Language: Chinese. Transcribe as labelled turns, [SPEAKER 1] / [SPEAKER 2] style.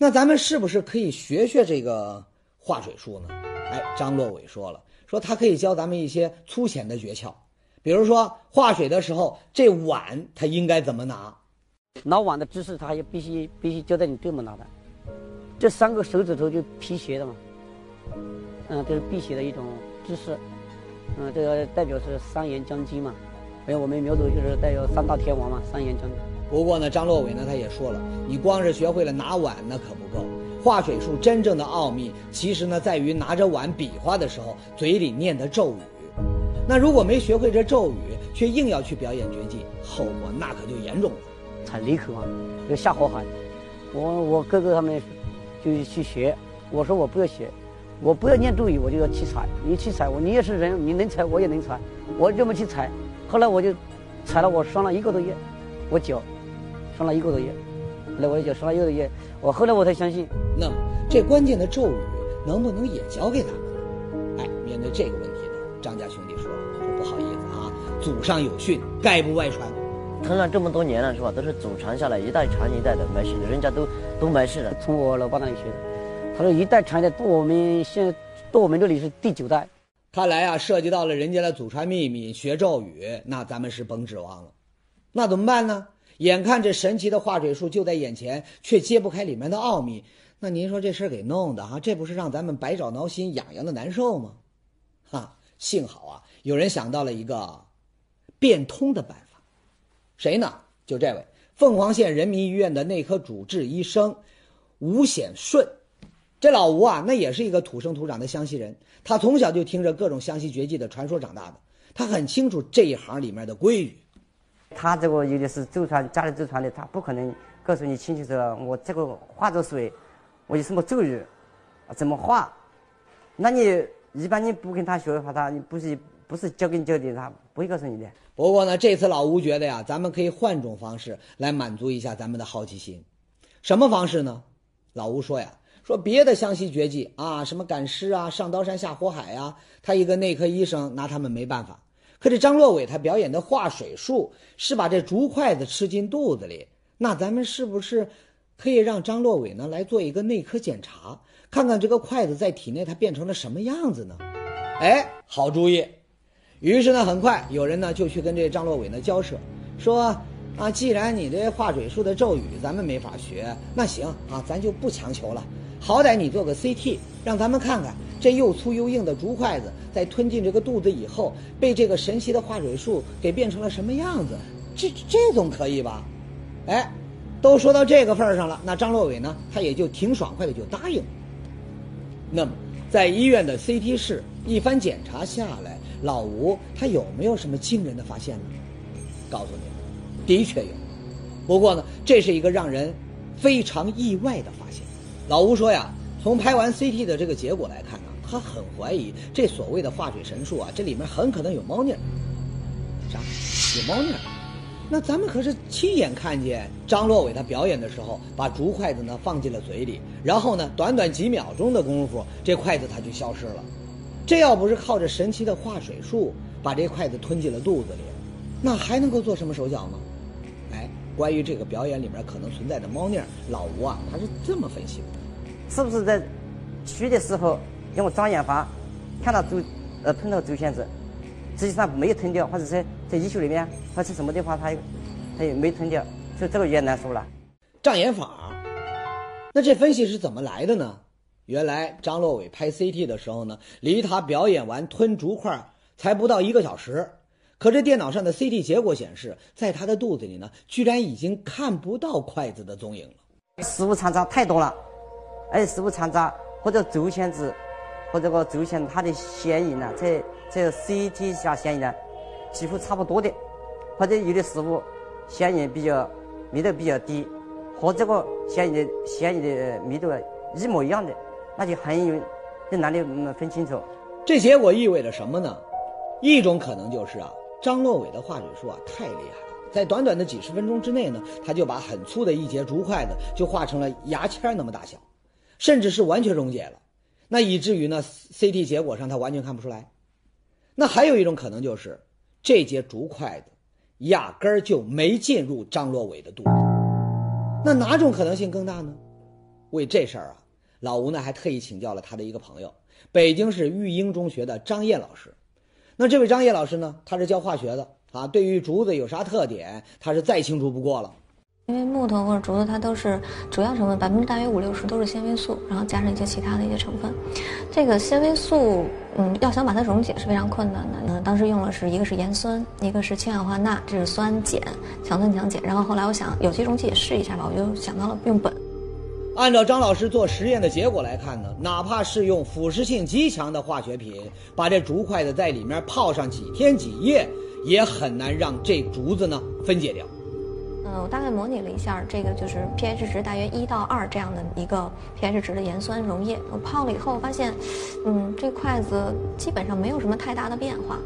[SPEAKER 1] 那咱们是不是可以学学这个画水术呢？哎，张洛伟说了，说他可以教咱们一些粗浅的诀窍，比如说画水的时候，这碗它应该怎么拿？
[SPEAKER 2] 拿碗的姿势，他也必须必须教在你这么拿的，这三个手指头就辟邪的嘛，嗯，这是辟邪的一种姿势，嗯，这个代表是三元将军嘛，还有我们苗族就是代表三大天王嘛，三元将军。
[SPEAKER 1] 不过呢，张洛伟呢他也说了，你光是学会了拿碗那可不够，画水术真正的奥秘其实呢在于拿着碗比划的时候嘴里念的咒语。那如果没学会这咒语，却硬要去表演绝技，后果那可就严重了。
[SPEAKER 2] 踩雷口嘛，就下火海。我我哥哥他们就去学，我说我不要学，我不要念咒语，我就要去踩。你去踩我，你也是人，你能踩我也能踩，我这么去踩。后来我就踩了，我伤了一个多月，我脚伤了一个多月，后来我的脚伤了一个多月，我后来我才相信。
[SPEAKER 1] 那么这关键的咒语能不能也教给咱们？哎，面对这个问题呢，张家兄弟说说不好意思啊，祖上有训，概不外传。
[SPEAKER 3] 藤上这么多年了，是吧？都是祖传下来，一代传一代的埋的，人家都都没事了。
[SPEAKER 2] 从我老爸那里学的，他说一代传一代，到我们现在到我们这里是第九代。
[SPEAKER 1] 看来啊，涉及到了人家的祖传秘密，学咒语，那咱们是甭指望了。那怎么办呢？眼看这神奇的画水术就在眼前，却揭不开里面的奥秘。那您说这事儿给弄的哈，这不是让咱们百爪挠心、痒痒的难受吗？哈，幸好啊，有人想到了一个变通的办法。谁呢？就这位凤凰县人民医院的内科主治医生吴显顺。这老吴啊，那也是一个土生土长的湘西人。他从小就听着各种湘西绝技的传说长大的，他很清楚这一行里面的规矩。
[SPEAKER 4] 他这个有的是祖传家里祖传的，他不可能告诉你清楚说，我这个画着水，我有什么咒语，怎么画？那你一般你不跟他学的话，他不是不是教给你教的，他不会告诉你的。
[SPEAKER 1] 不过呢，这次老吴觉得呀，咱们可以换种方式来满足一下咱们的好奇心。什么方式呢？老吴说呀，说别的湘西绝技啊，什么赶尸啊、上刀山下火海呀，他一个内科医生拿他们没办法。可这张洛伟他表演的画水术是把这竹筷子吃进肚子里，那咱们是不是可以让张洛伟呢来做一个内科检查，看看这个筷子在体内它变成了什么样子呢？哎，好主意。于是呢，很快有人呢就去跟这张洛伟呢交涉，说啊，既然你这画水术的咒语咱们没法学，那行啊，咱就不强求了。好歹你做个 CT，让咱们看看这又粗又硬的竹筷子在吞进这个肚子以后，被这个神奇的化水术给变成了什么样子。这这总可以吧？哎，都说到这个份儿上了，那张洛伟呢，他也就挺爽快的就答应了。那么，在医院的 CT 室一番检查下来。老吴他有没有什么惊人的发现呢？告诉你，的确有。不过呢，这是一个让人非常意外的发现。老吴说呀，从拍完 CT 的这个结果来看呢，他很怀疑这所谓的画水神术啊，这里面很可能有猫腻。啥？有猫腻？那咱们可是亲眼看见张洛伟他表演的时候，把竹筷子呢放进了嘴里，然后呢，短短几秒钟的功夫，这筷子它就消失了。这要不是靠着神奇的画水术把这筷子吞进了肚子里，那还能够做什么手脚吗？哎，关于这个表演里面可能存在的猫腻，老吴啊他是这么分析的：
[SPEAKER 4] 是不是在取的时候用障眼法看到周呃碰到周仙子，实际上没有吞掉，或者是在衣袖里面或者什么地方他他也没吞掉，所以这个也难说了。
[SPEAKER 1] 障眼法，那这分析是怎么来的呢？原来张洛伟拍 CT 的时候呢，离他表演完吞竹块才不到一个小时，可这电脑上的 CT 结果显示，在他的肚子里呢，居然已经看不到筷子的踪影了。
[SPEAKER 4] 食物残渣太多了，哎食物残渣或者竹签子，或者个竹签它的显影呢，在在 CT 下显影呢，几乎差不多的，或者有的食物显影比较密度比较低，和这个显影的显影的密度一模一样的。那就很有，很难的分清楚。
[SPEAKER 1] 这结果意味着什么呢？一种可能就是啊，张洛伟的化水术啊太厉害了，在短短的几十分钟之内呢，他就把很粗的一节竹筷子就画成了牙签那么大小，甚至是完全溶解了。那以至于呢，CT 结果上他完全看不出来。那还有一种可能就是，这节竹筷子压根儿就没进入张洛伟的肚子。那哪种可能性更大呢？为这事儿啊，老吴呢还特意请教了他的一个朋友，北京市育英中学的张烨老师。那这位张烨老师呢，他是教化学的啊，对于竹子有啥特点，他是再清楚不过了。
[SPEAKER 5] 因为木头或者竹子，它都是主要成分，百分之大约五六十都是纤维素，然后加上一些其他的一些成分。这个纤维素，嗯，要想把它溶解是非常困难的。嗯，当时用了是一个是盐酸，一个是氢氧化钠，这是酸碱，强酸强碱。然后后来我想有机溶剂也试一下吧，我就想到了用苯。
[SPEAKER 1] 按照张老师做实验的结果来看呢，哪怕是用腐蚀性极强的化学品，把这竹筷子在里面泡上几天几夜，也很难让这竹子呢分解掉。
[SPEAKER 5] 嗯，我大概模拟了一下，这个就是 pH 值大约一到二这样的一个 pH 值的盐酸溶液，我泡了以后发现，嗯，这筷子基本上没有什么太大的变化。